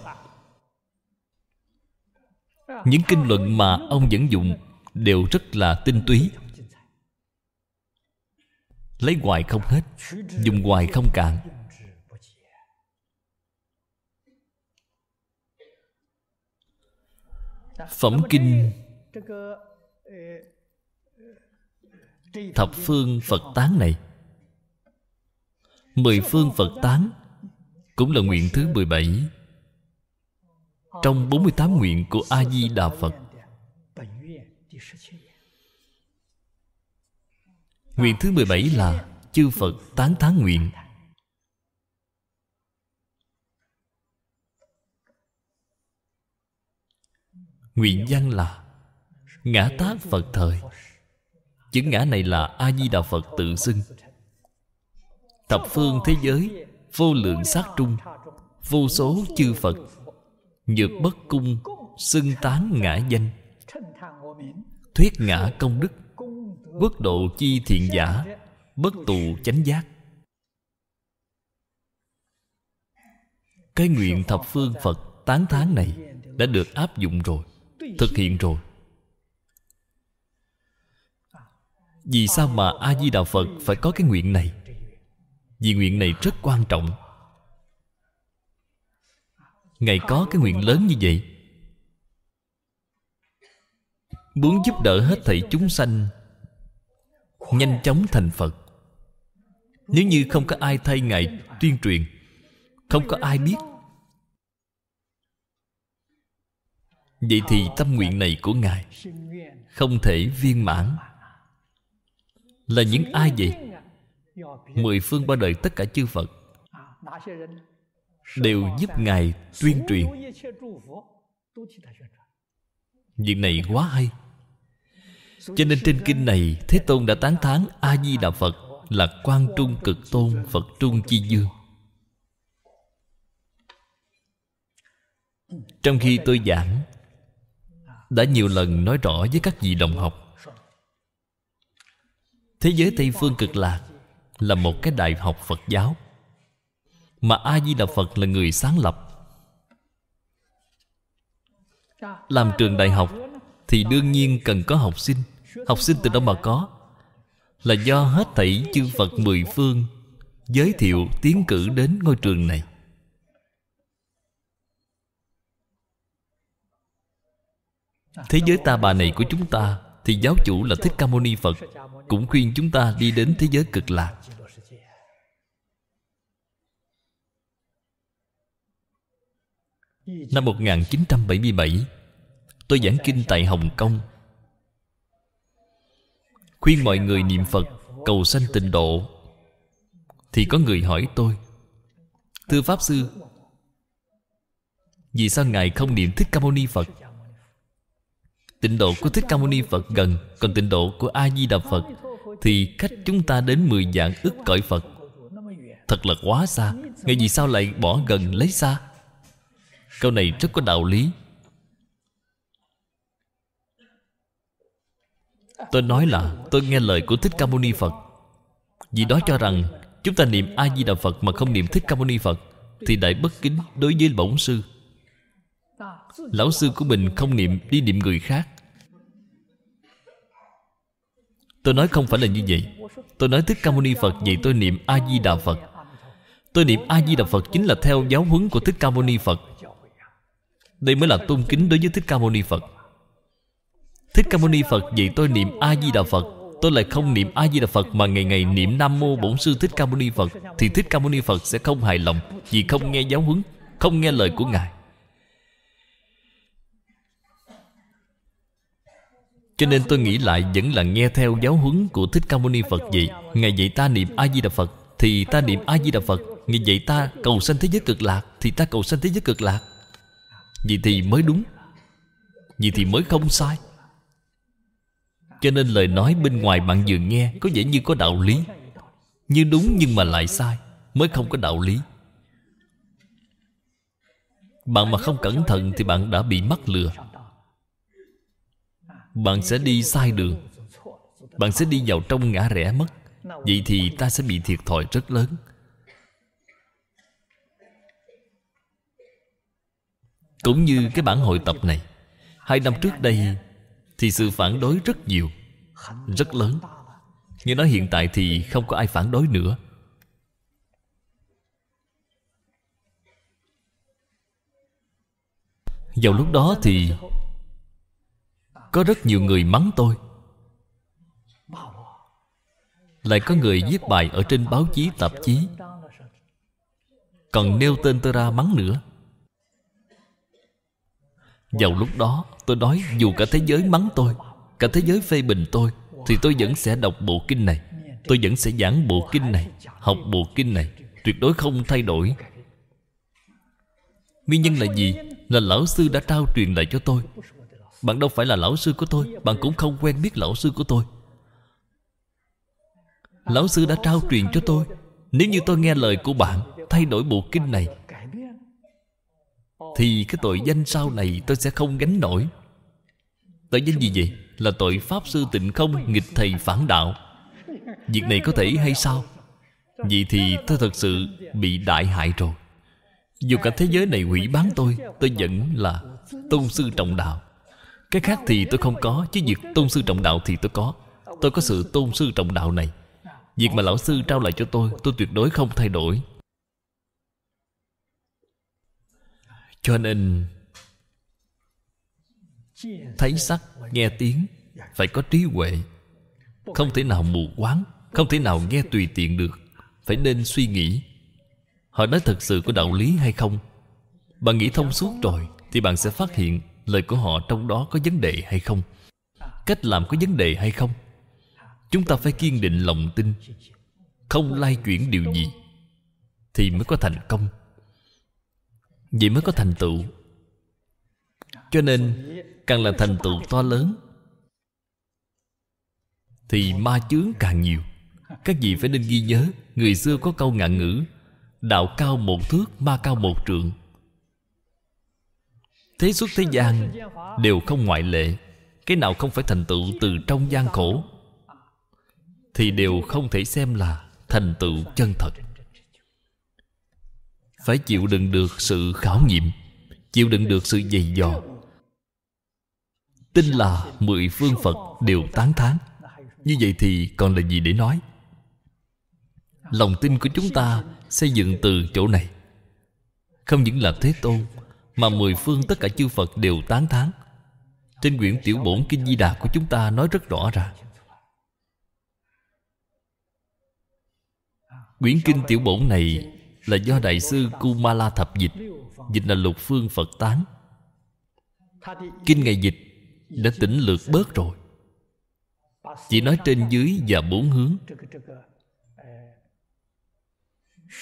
Những kinh luận mà ông dẫn dụng đều rất là tinh túy. Lấy hoài không hết, dùng hoài không cạn. Phẩm kinh thập phương phật tán này mười phương phật tán cũng là nguyện thứ 17 trong 48 nguyện của A Di Đà Phật. Nguyện thứ 17 là chư Phật tán thán nguyện. Nguyện văn là Ngã tác Phật thời. Chữ ngã này là A-di-đà Phật tự xưng. Thập phương thế giới, Vô lượng sát trung, Vô số chư Phật, Nhược bất cung, Xưng tán ngã danh. Thuyết ngã công đức, Quốc độ chi thiện giả, Bất tù chánh giác. Cái nguyện thập phương Phật tán thán này Đã được áp dụng rồi. Thực hiện rồi. Vì sao mà A-di-đà Phật phải có cái nguyện này? Vì nguyện này rất quan trọng. Ngài có cái nguyện lớn như vậy. Muốn giúp đỡ hết thảy chúng sanh, Nhanh chóng thành Phật. Nếu như không có ai thay Ngài tuyên truyền, Không có ai biết Vậy thì tâm nguyện này của Ngài Không thể viên mãn. Là những ai vậy? Mười phương ba đời tất cả chư Phật đều giúp ngài tuyên truyền. Việc này quá hay. Cho nên trên kinh này thế tôn đã tán thán a di đà phật là quan trung cực tôn phật trung chi dương. Trong khi tôi giảng đã nhiều lần nói rõ với các vị đồng học. Thế giới tây phương cực lạc là một cái đại học phật giáo, mà a di đà phật là người sáng lập. Làm trường đại học thì đương nhiên cần có học sinh. Học sinh từ đâu mà có? Là do hết thảy chư phật mười phương giới thiệu tiến cử đến ngôi trường này. Thế giới ta bà này của chúng ta, thì giáo chủ là thích ca mâu ni phật, cũng khuyên chúng ta đi đến thế giới cực lạc. Năm 1977 Tôi giảng kinh tại Hồng Kông. Khuyên mọi người niệm Phật, Cầu sanh tịnh độ. Thì có người hỏi tôi, Thưa Pháp Sư, Vì sao Ngài không niệm Thích Ca Mâu Ni Phật? Tịnh độ của Thích Ca Mâu Ni Phật gần, Còn tịnh độ của A-di-đà Phật Thì cách chúng ta đến 10 dạng ức cõi Phật. Thật là quá xa, Ngày vì sao lại bỏ gần lấy xa? Câu này rất có đạo lý. Tôi nói là tôi nghe lời của thích ca mâu ni phật. Vì đó cho rằng, chúng ta niệm a di đà phật mà không niệm thích ca mâu ni phật thì đại bất kính đối với bổn sư lão sư của mình không niệm đi niệm người khác. Tôi nói không phải là như vậy. Tôi nói thích ca mâu ni phật vậy tôi niệm a di đà phật. Tôi niệm a di đà phật chính là theo giáo huấn của thích ca mâu ni phật. Đây mới là tôn kính đối với Thích Ca Mâu Ni Phật. Thích Ca Mâu Ni Phật vậy tôi niệm A-di-đà Phật. Tôi lại không niệm A-di-đà Phật Mà ngày ngày niệm Nam Mô Bổn Sư Thích Ca Mâu Ni Phật, Thì Thích Ca Mâu Ni Phật sẽ không hài lòng Vì không nghe giáo huấn, Không nghe lời của Ngài. Cho nên tôi nghĩ lại vẫn là nghe theo giáo huấn của Thích Ca Mâu Ni Phật vậy. Ngài dạy ta niệm A-di-đà Phật Thì ta niệm A-di-đà Phật. Ngài dạy ta cầu sanh thế giới cực lạc Thì ta cầu sanh thế giới cực lạc. Vì thì mới đúng. Vì thì mới không sai. Cho nên lời nói bên ngoài bạn vừa nghe Có vẻ như có đạo lý. Như đúng nhưng mà lại sai, Mới không có đạo lý. Bạn mà không cẩn thận Thì bạn đã bị mắc lừa. Bạn sẽ đi sai đường. Bạn sẽ đi vào trong ngã rẽ mất. Vậy thì ta sẽ bị thiệt thòi rất lớn. Cũng như cái bản hội tập này, hai năm trước đây thì sự phản đối rất nhiều, rất lớn. Nhưng nói hiện tại thì không có ai phản đối nữa. Vào lúc đó thì có rất nhiều người mắng tôi. Lại có người viết bài ở trên báo chí, tạp chí. Còn nêu tên tôi ra mắng nữa. Vào lúc đó, tôi nói dù cả thế giới mắng tôi, cả thế giới phê bình tôi, thì tôi vẫn sẽ đọc bộ kinh này, tôi vẫn sẽ giảng bộ kinh này, học bộ kinh này, tuyệt đối không thay đổi. Nguyên nhân là gì? Là lão sư đã trao truyền lại cho tôi bạn đâu phải là lão sư của tôi, bạn cũng không quen biết lão sư của tôi. Lão sư đã trao truyền cho tôi. Nếu như tôi nghe lời của bạn, thay đổi bộ kinh này, thì cái tội danh sau này tôi sẽ không gánh nổi. Tội danh gì vậy? Là tội pháp sư tịnh không nghịch thầy phản đạo. Việc này có thể hay sao? Vậy thì tôi thật sự bị đại hại rồi. Dù cả thế giới này hủy bán tôi tôi vẫn là tôn sư trọng đạo cái khác thì tôi không có, chứ việc tôn sư trọng đạo thì tôi có. Tôi có sự tôn sư trọng đạo này. Việc mà lão sư trao lại cho tôi tôi tuyệt đối không thay đổi. Cho nên, thấy sắc, nghe tiếng, phải có trí huệ. Không thể nào mù quáng, không thể nào nghe tùy tiện được. Phải nên suy nghĩ. Họ nói thật sự có đạo lý hay không? Bạn nghĩ thông suốt rồi, thì bạn sẽ phát hiện lời của họ trong đó có vấn đề hay không? Cách làm có vấn đề hay không? Chúng ta phải kiên định lòng tin, không lai chuyển điều gì thì mới có thành công. Vậy mới có thành tựu. Cho nên, càng là thành tựu to lớn, thì ma chướng càng nhiều. Các vị phải nên ghi nhớ, người xưa có câu ngạn ngữ, đạo cao một thước, ma cao một trượng thế xuất thế gian đều không ngoại lệ, cái nào không phải thành tựu từ trong gian khổ, thì đều không thể xem là thành tựu chân thật. Phải chịu đựng được sự khảo nghiệm, chịu đựng được sự dày dò. Tin là mười phương phật đều tán thán. Như vậy thì còn là gì để nói? Lòng tin của chúng ta xây dựng từ chỗ này. Không những là thế tôn mà mười phương tất cả chư phật đều tán thán. Trên quyển tiểu bổn kinh di đà của chúng ta nói rất rõ ràng quyển kinh tiểu bổn này là do đại sư kumala thập dịch dịch là lục phương phật tán. Kinh ngày dịch đã tỉnh lược bớt rồi. Chỉ nói trên dưới và bốn hướng.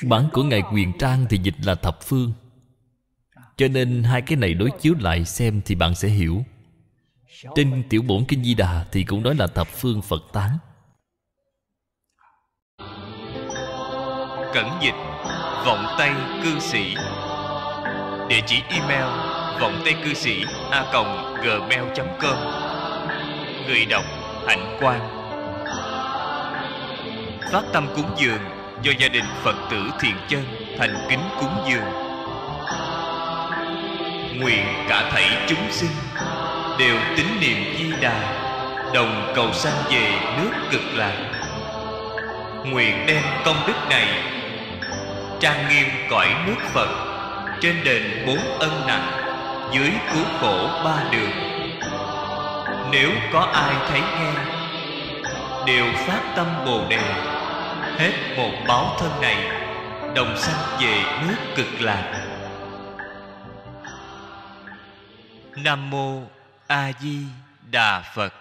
Bản của ngài quyền trang thì dịch là thập phương cho nên hai cái này đối chiếu lại xem thì bạn sẽ hiểu. Trên tiểu bổn kinh di đà thì cũng nói là thập phương phật tán. Cẩn dịch, vọng tay cư sĩ. Địa chỉ email, vọng tay cư sĩ a gmail com. Người đọc, hạnh quan phát tâm cúng dường do gia đình phật tử thiền chân thành kính cúng dường nguyện cả thảy chúng sinh đều tín niệm di đà, đồng cầu sanh về nước cực lạc. Nguyện đem công đức này trang nghiêm cõi nước phật trên đền bốn ân nặng dưới cứu khổ ba đường. Nếu có ai thấy nghe, đều phát tâm bồ đề, hết một báo thân này, đồng sanh về nước cực lạc. Nam mô a di đà phật.